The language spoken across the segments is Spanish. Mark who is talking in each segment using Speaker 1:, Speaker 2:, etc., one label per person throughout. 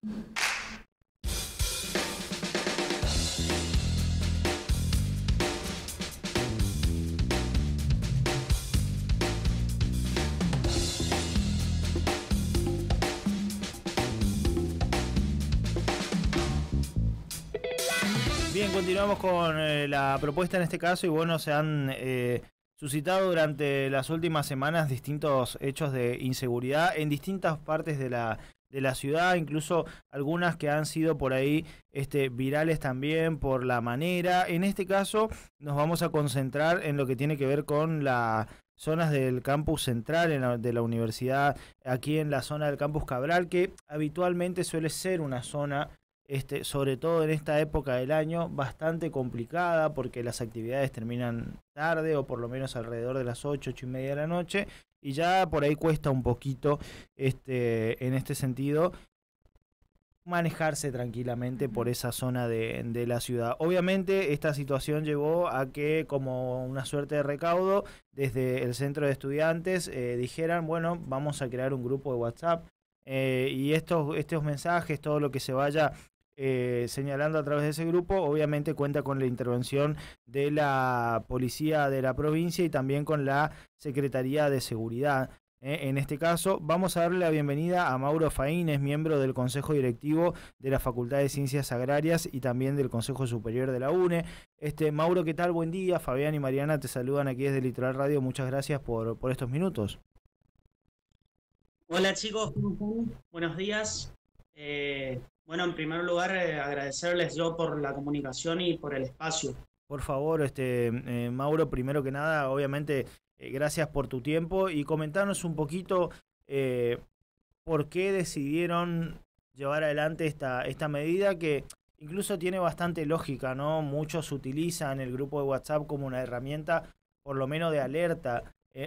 Speaker 1: Bien, continuamos con eh, la propuesta en este caso y bueno, se han eh, suscitado durante las últimas semanas distintos hechos de inseguridad en distintas partes de la, de la ciudad, incluso algunas que han sido por ahí este, virales también por la manera. En este caso nos vamos a concentrar en lo que tiene que ver con las zonas del campus central de la universidad, aquí en la zona del campus Cabral, que habitualmente suele ser una zona este, sobre todo en esta época del año, bastante complicada porque las actividades terminan tarde o por lo menos alrededor de las 8, 8 y media de la noche y ya por ahí cuesta un poquito este, en este sentido manejarse tranquilamente por esa zona de, de, la ciudad. Obviamente esta situación llevó a que como una suerte de recaudo desde el centro de estudiantes eh, dijeran, bueno, vamos a crear un grupo de WhatsApp eh, y estos, estos mensajes, todo lo que se vaya eh, señalando a través de ese grupo, obviamente cuenta con la intervención de la policía de la provincia y también con la Secretaría de Seguridad. Eh, en este caso, vamos a darle la bienvenida a Mauro Faín, miembro del Consejo Directivo de la Facultad de Ciencias Agrarias y también del Consejo Superior de la UNE. Este, Mauro, ¿qué tal? Buen día. Fabián y Mariana te saludan aquí desde Litoral Radio. Muchas gracias por, por estos minutos.
Speaker 2: Hola chicos, buenos días. Eh, bueno, en primer lugar, eh, agradecerles yo por la comunicación y por el espacio.
Speaker 1: Por favor, este eh, Mauro, primero que nada, obviamente, eh, gracias por tu tiempo y comentarnos un poquito por qué decidieron llevar adelante esta, esta medida que incluso tiene bastante lógica, ¿no? Muchos utilizan el grupo de WhatsApp como una herramienta, por lo menos de alerta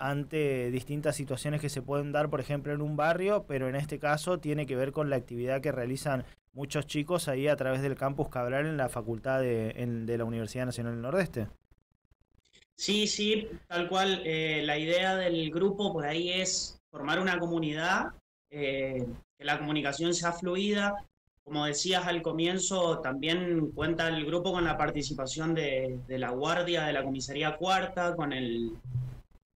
Speaker 1: ante distintas situaciones que se pueden dar, por ejemplo, en un barrio, pero en este caso tiene que ver con la actividad que realizan muchos chicos ahí a través del campus Cabral en la facultad de, la Universidad Nacional del Nordeste.
Speaker 2: Sí, sí, tal cual. Eh, la idea del grupo por ahí es formar una comunidad, eh, que la comunicación sea fluida. Como decías al comienzo, también cuenta el grupo con la participación de, de la guardia de la comisaría cuarta, con el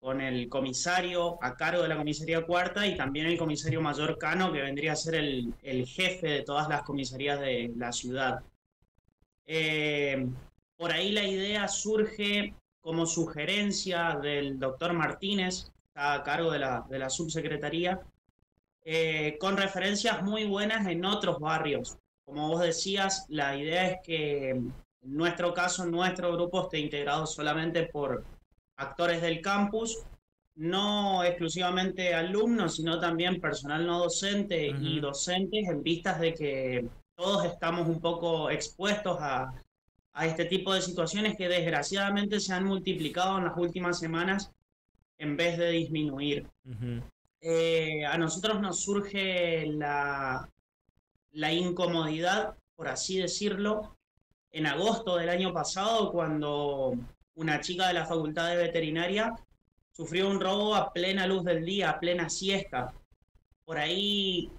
Speaker 2: con el comisario a cargo de la comisaría cuarta y también el comisario mayor Cano, que vendría a ser el, jefe de todas las comisarías de la ciudad. Eh, por ahí la idea surge como sugerencia del doctor Martínez, está a cargo de la, subsecretaría, eh, con referencias muy buenas en otros barrios. Como vos decías, la idea es que en nuestro caso, nuestro grupo esté integrado solamente por actores del campus, no exclusivamente alumnos, sino también personal no docente y docentes en vistas de que todos estamos un poco expuestos a, este tipo de situaciones que desgraciadamente se han multiplicado en las últimas semanas en vez de disminuir. Eh, a nosotros nos surge la, la incomodidad, por así decirlo, en agosto del año pasado, cuando una chica de la Facultad de Veterinaria sufrió un robo a plena luz del día, a plena siesta. Por ahí,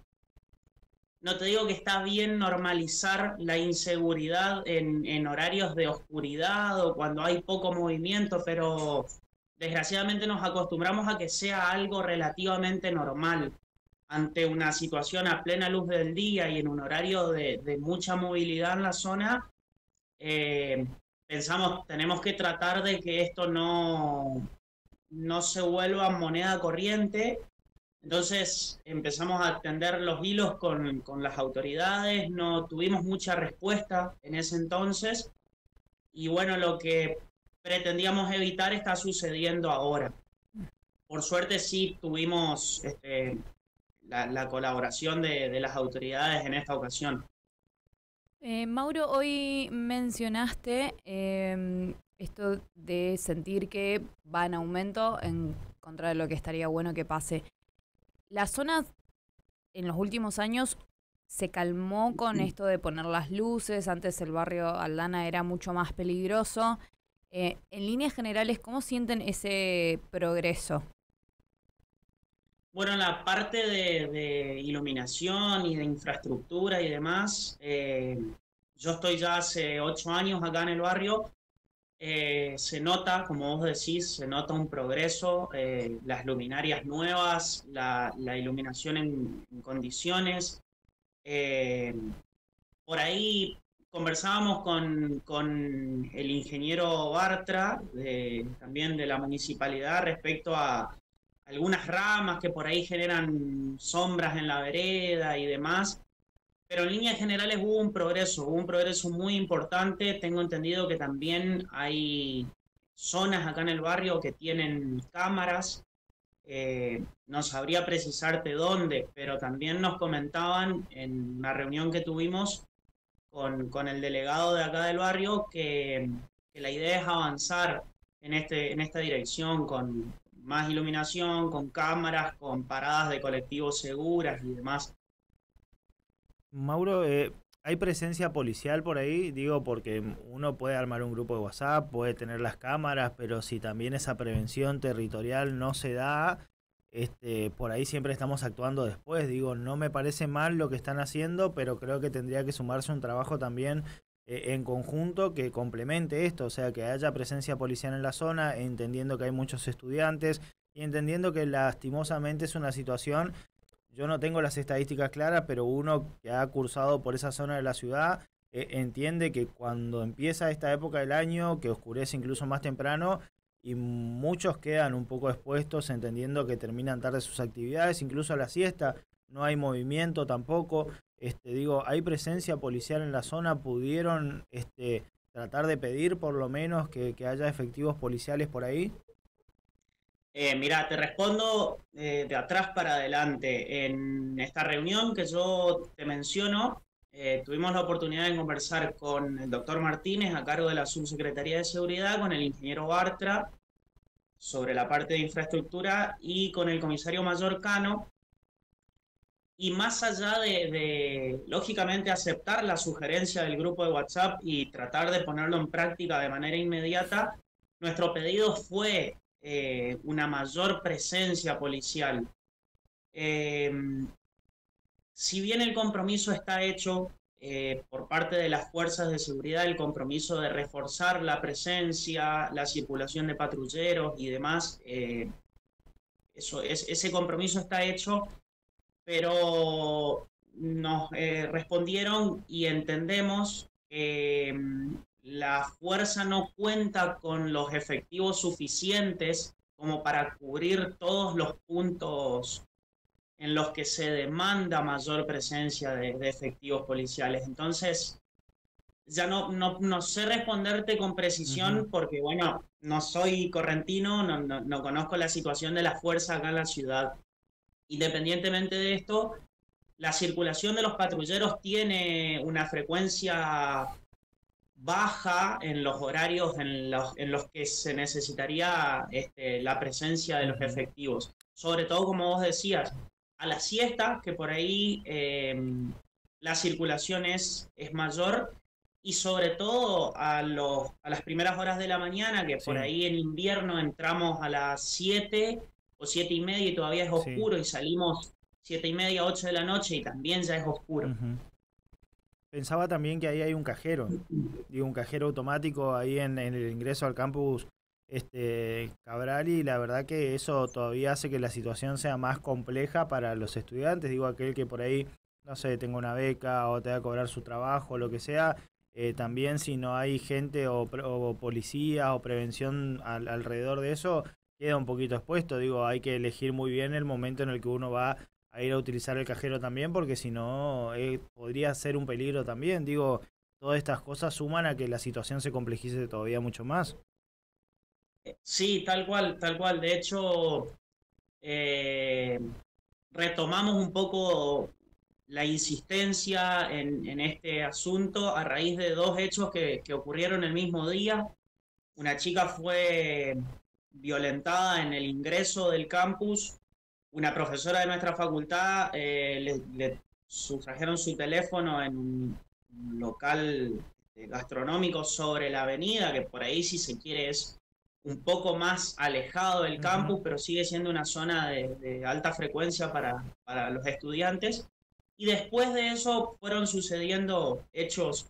Speaker 2: no te digo que está bien normalizar la inseguridad en, horarios de oscuridad o cuando hay poco movimiento, pero desgraciadamente nos acostumbramos a que sea algo relativamente normal ante una situación a plena luz del día y en un horario de, mucha movilidad en la zona, eh, pensamos, tenemos que tratar de que esto no, no se vuelva moneda corriente. Entonces empezamos a atender los hilos con, con las autoridades, no tuvimos mucha respuesta en ese entonces y bueno, lo que pretendíamos evitar está sucediendo ahora. Por suerte sí tuvimos este, la, colaboración de, de las autoridades en esta ocasión.
Speaker 3: Eh, Mauro, hoy mencionaste em, esto de sentir que va en aumento en contra de lo que estaría bueno que pase. La zona en los últimos años se calmó con esto de poner las luces. Antes el barrio Aldana era mucho más peligroso. Eh, en líneas generales, ¿cómo sienten ese progreso?
Speaker 2: Bueno, la parte de, iluminación y de infraestructura y demás, eh, yo estoy ya hace ocho años acá en el barrio. Eh, se nota, como vos decís, se nota un progreso, eh, las luminarias nuevas, la, iluminación en, condiciones. por ahí conversábamos con, con, el ingeniero Bartra, también de la municipalidad, respecto a algunas ramas que por ahí generan sombras en la vereda y demás. Pero en líneas generales hubo un progreso, hubo un progreso muy importante. Tengo entendido que también hay zonas acá en el barrio que tienen cámaras. Eh, no sabría precisarte dónde, pero también nos comentaban en una reunión que tuvimos con, con el delegado de acá del barrio que, que, la idea es avanzar en, este, en esta dirección con, más iluminación, con cámaras, con paradas de colectivos seguras y demás.
Speaker 1: Mauro, eh, ¿hay presencia policial por ahí? Digo, porque uno puede armar un grupo de WhatsApp, puede tener las cámaras, pero si también esa prevención territorial no se da, este, por ahí siempre estamos actuando después. Digo, no me parece mal lo que están haciendo, pero creo que tendría que sumarse un trabajo también en conjunto que complemente esto, o sea, que haya presencia policial en la zona, entendiendo que hay muchos estudiantes y entendiendo que lastimosamente es una situación, yo no tengo las estadísticas claras, pero uno que ha cursado por esa zona de la ciudad eh, entiende que cuando empieza esta época del año, que oscurece incluso más temprano, y muchos quedan un poco expuestos entendiendo que terminan tarde sus actividades, incluso a la siesta, no hay movimiento tampoco. Este, digo, ¿hay presencia policial en la zona? ¿Pudieron este, tratar de pedir por lo menos que, haya efectivos policiales por ahí?
Speaker 2: Eh, mira, te respondo eh, de atrás para adelante. En esta reunión que yo te menciono, eh, tuvimos la oportunidad de conversar con el doctor Martínez a cargo de la Subsecretaría de Seguridad, con el ingeniero Bartra sobre la parte de infraestructura y con el comisario mayor Cano y más allá de, lógicamente, aceptar la sugerencia del grupo de WhatsApp y tratar de ponerlo en práctica de manera inmediata, nuestro pedido fue eh, una mayor presencia policial. Eh, si bien el compromiso está hecho eh, por parte de las fuerzas de seguridad, el compromiso de reforzar la presencia, la circulación de patrulleros y demás, eso, es, ese compromiso está hecho pero nos eh, respondieron y entendemos que mm, la fuerza no cuenta con los efectivos suficientes como para cubrir todos los puntos en los que se demanda mayor presencia de, efectivos policiales. Entonces, ya no, no, sé responderte con precisión porque, bueno, no soy correntino, no, no, conozco la situación de la fuerza acá en la ciudad. Independientemente de esto, la circulación de los patrulleros tiene una frecuencia baja en los horarios en los, en los que se necesitaría este, la presencia de los efectivos. Sobre todo, como vos decías, a la siesta, que por ahí em, la circulación es, es mayor, y sobre todo a, los, a las primeras horas de la mañana, que por ahí en invierno entramos a las 7 o siete y media y todavía es oscuro y salimos siete y media, ocho de la noche y también ya es oscuro.
Speaker 1: Pensaba también que ahí hay un cajero, digo, un cajero automático ahí en, el ingreso al campus este Cabral y la verdad que eso todavía hace que la situación sea más compleja para los estudiantes, digo, aquel que por ahí, no sé, tenga una beca o te va a cobrar su trabajo o lo que sea, eh, también si no hay gente o, policía o prevención alrededor de eso, queda un poquito expuesto. Digo, hay que elegir muy bien el momento en el que uno va a ir a utilizar el cajero también, porque si no, eh, podría ser un peligro también. Digo, todas estas cosas suman a que la situación se complejice todavía mucho más.
Speaker 2: Eh, sí, tal cual, tal cual. De hecho, eh, retomamos un poco la insistencia en, este asunto a raíz de dos hechos que, que ocurrieron el mismo día. Una chica fue violentada en el ingreso del campus. Una profesora de nuestra facultad eh, le, le, su teléfono en un local este, gastronómico sobre la avenida, que por ahí si se quiere es un poco más alejado del campus, pero sigue siendo una zona de, alta frecuencia para, para, los estudiantes. Y después de eso fueron sucediendo hechos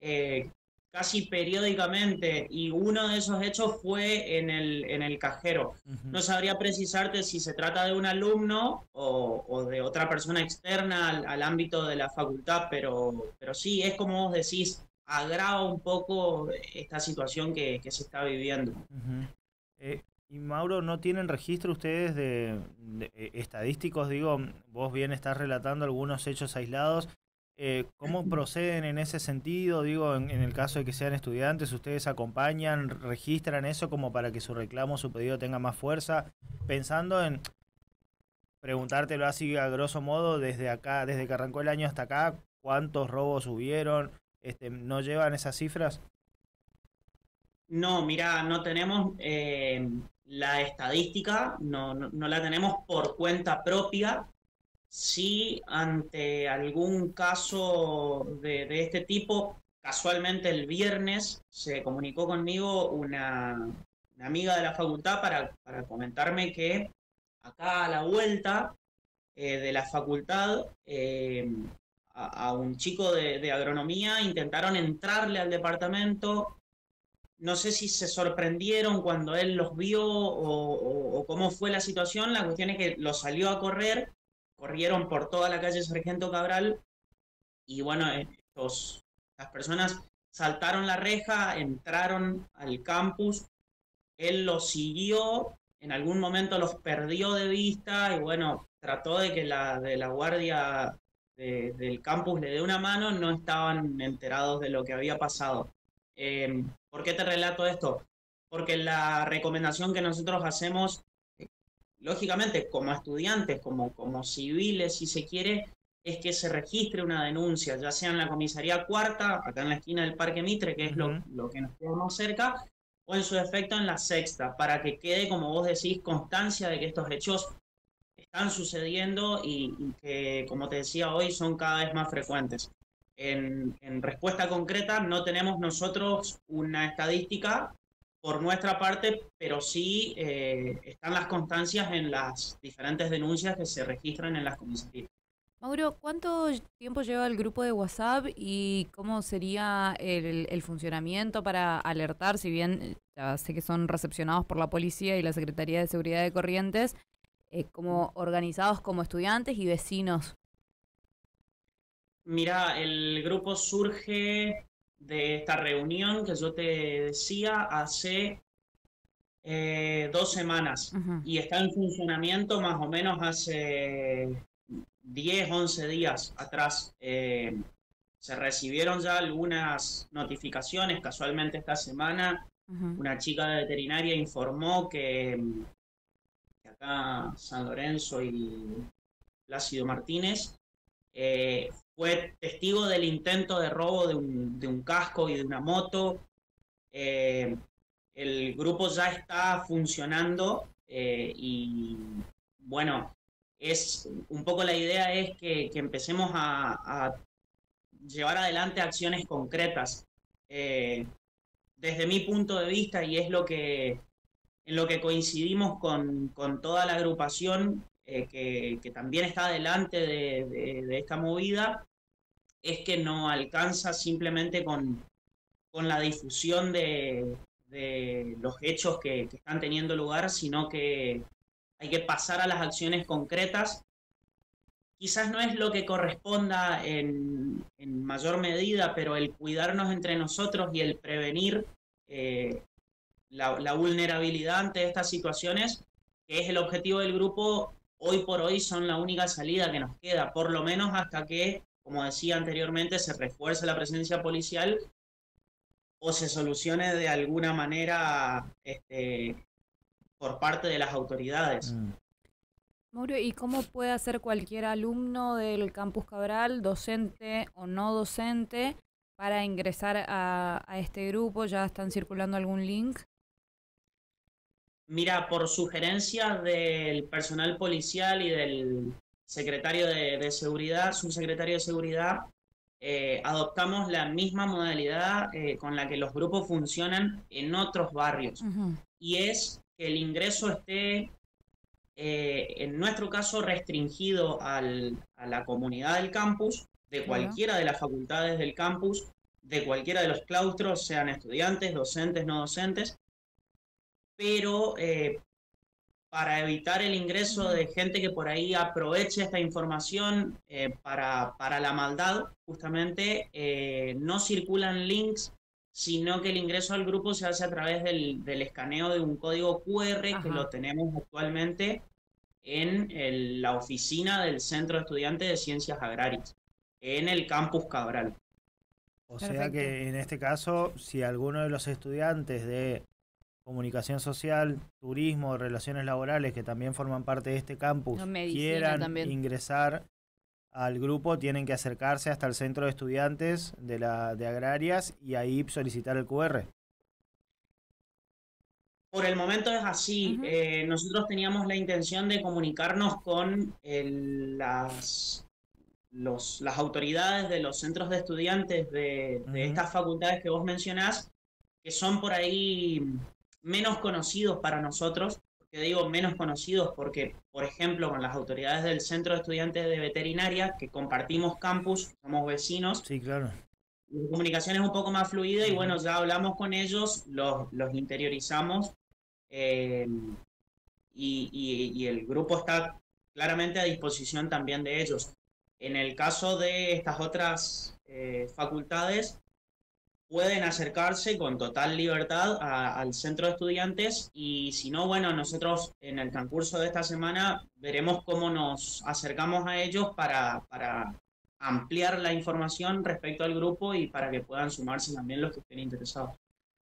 Speaker 2: eh, casi periódicamente y uno de esos hechos fue en el, en el cajero. No sabría precisarte si se trata de un alumno o, de otra persona externa al, ámbito de la facultad, pero, pero sí, es como vos decís, agrava un poco esta situación que, se está viviendo.
Speaker 1: Eh, y Mauro, ¿no tienen registro ustedes de, eh, estadísticos? Digo, vos bien estás relatando algunos hechos aislados. Eh, ¿Cómo proceden en ese sentido? Digo, en, el caso de que sean estudiantes, ¿ustedes acompañan, registran eso como para que su reclamo, su pedido tenga más fuerza? Pensando en preguntártelo así a grosso modo, desde acá, desde que arrancó el año hasta acá, ¿cuántos robos hubieron? Este, ¿No llevan esas cifras?
Speaker 2: No, mira, no tenemos eh, la estadística, no, no la tenemos por cuenta propia, si ante algún caso de, este tipo, casualmente el viernes se comunicó conmigo una, amiga de la facultad para, comentarme que acá a la vuelta eh, de la facultad eh, a, un chico de, agronomía intentaron entrarle al departamento. No sé si se sorprendieron cuando él los vio o, o cómo fue la situación. La cuestión es que lo salió a correr corrieron por toda la calle Sargento Cabral y bueno, estos, las personas saltaron la reja, entraron al campus, él los siguió, en algún momento los perdió de vista y bueno, trató de que la, de la guardia del campus le dé una mano, no estaban enterados de lo que había pasado. Em, ¿Por qué te relato esto? Porque la recomendación que nosotros hacemos lógicamente, como estudiantes, como, como civiles, si se quiere, es que se registre una denuncia, ya sea en la comisaría cuarta, acá en la esquina del Parque Mitre, que es lo, lo, que nos queda más cerca, o en su defecto en la sexta, para que quede, como vos decís, constancia de que estos hechos están sucediendo y, que, como te decía hoy, son cada vez más frecuentes. En, en respuesta concreta, no tenemos nosotros una estadística por nuestra parte, pero sí eh, están las constancias en las diferentes denuncias que se registran en las comisarías.
Speaker 3: Mauro, ¿cuánto tiempo lleva el grupo de WhatsApp y cómo sería el, funcionamiento para alertar, si bien ya sé que son recepcionados por la policía y la Secretaría de Seguridad de Corrientes, eh, como organizados como estudiantes y vecinos?
Speaker 2: Mira, el grupo surge de esta reunión que yo te decía hace eh, dos semanas. Y está en funcionamiento más o menos hace 10, 11 días atrás. Eh, se recibieron ya algunas notificaciones, casualmente esta semana una chica de veterinaria informó que, que acá San Lorenzo y Plácido Martínez eh, fue testigo del intento de robo de un, casco y de una moto. Eh, el grupo ya está funcionando eh, y bueno, es un poco la idea es que, empecemos a, llevar adelante acciones concretas. desde mi punto de vista, y es lo que en lo que coincidimos con, con toda la agrupación, eh, que, también está delante de, esta movida, es que no alcanza simplemente con, con la difusión de, los hechos que, están teniendo lugar, sino que hay que pasar a las acciones concretas. Quizás no es lo que corresponda en, mayor medida, pero el cuidarnos entre nosotros y el prevenir eh, la, la vulnerabilidad ante estas situaciones, que es el objetivo del grupo, hoy por hoy son la única salida que nos queda, por lo menos hasta que, como decía anteriormente, se refuerce la presencia policial o se solucione de alguna manera este, por parte de las autoridades.
Speaker 3: Mm. Mauro, ¿y cómo puede hacer cualquier alumno del campus Cabral, docente o no docente, para ingresar a este grupo? ¿Ya están circulando algún link?
Speaker 2: Mira, por sugerencia del personal policial y del secretario de, seguridad, subsecretario de seguridad, eh, adoptamos la misma modalidad eh, con la que los grupos funcionan en otros barrios. y es que el ingreso esté, eh, en nuestro caso, restringido al, a la comunidad del campus, de cualquiera de las facultades del campus, de cualquiera de los claustros, sean estudiantes, docentes, no docentes, pero para evitar el ingreso de gente que por ahí aproveche esta información eh, para, para, la maldad, justamente eh, no circulan links, sino que el ingreso al grupo se hace a través del, del escaneo de un código QR que lo tenemos actualmente en la oficina del Centro de Estudiantes de Ciencias Agrarias, en el campus Cabral.
Speaker 1: O sea que en este caso, si alguno de los estudiantes de comunicación social, turismo, relaciones laborales, que también forman parte de este campus, quieran ingresar al grupo, tienen que acercarse hasta el centro de estudiantes de, la, de agrarias y ahí solicitar el QR.
Speaker 2: Por el momento es así. Eh, nosotros teníamos la intención de comunicarnos con las, los, las autoridades de los centros de estudiantes de, de estas facultades que vos mencionás, que son por ahí menos conocidos para nosotros, que digo menos conocidos porque, por ejemplo, con las autoridades del Centro de Estudiantes de Veterinaria, que compartimos campus, somos vecinos.
Speaker 1: Sí, claro.
Speaker 2: La comunicación es un poco más fluida y bueno, ya hablamos con ellos, los, los interiorizamos eh, y, y, el grupo está claramente a disposición también de ellos. En el caso de estas otras eh, facultades, pueden acercarse con total libertad al centro de estudiantes y si no, bueno, nosotros en el concurso de esta semana veremos cómo nos acercamos a ellos para, para ampliar la información respecto al grupo y para que puedan sumarse también los que estén interesados.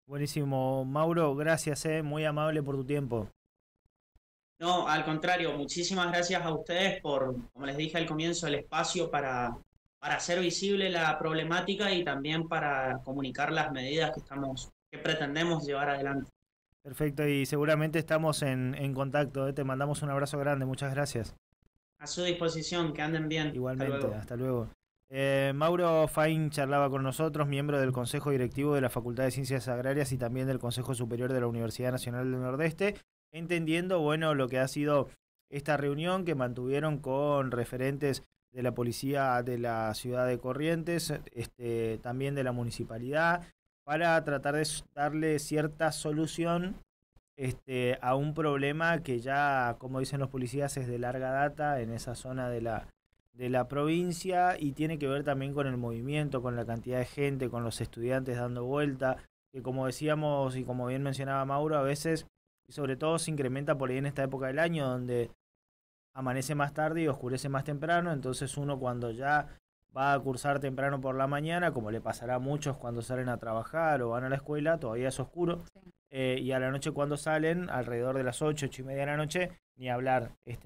Speaker 1: Buenísimo, Mauro, gracias, eh, muy amable por tu tiempo.
Speaker 2: No, al contrario, muchísimas gracias a ustedes por, como les dije al comienzo, el espacio para, para hacer visible la problemática y también para comunicar las medidas que estamos que pretendemos llevar adelante.
Speaker 1: Perfecto, y seguramente estamos en, en contacto. ¿eh? Te mandamos un abrazo grande, muchas gracias.
Speaker 2: A su disposición, que anden bien.
Speaker 1: Igualmente, hasta luego. Eh, Mauro Fain charlaba con nosotros, miembro del Consejo Directivo de la Facultad de Ciencias Agrarias y también del Consejo Superior de la Universidad Nacional del Nordeste, entendiendo, bueno, lo que ha sido esta reunión que mantuvieron con referentes de la policía de la ciudad de Corrientes, este, también de la municipalidad, para tratar de darle cierta solución este, a un problema que ya, como dicen los policías, es de larga data en esa zona de la, de la provincia y tiene que ver también con el movimiento, con la cantidad de gente, con los estudiantes dando vuelta, que como decíamos y como bien mencionaba Mauro, a veces, y sobre todo se incrementa por ahí en esta época del año, donde amanece más tarde y oscurece más temprano, entonces uno cuando ya va a cursar temprano por la mañana, como le pasará a muchos cuando salen a trabajar o van a la escuela, todavía es oscuro, eh, y a la noche cuando salen, alrededor de las 8, 8 y media de la noche, ni hablar, este,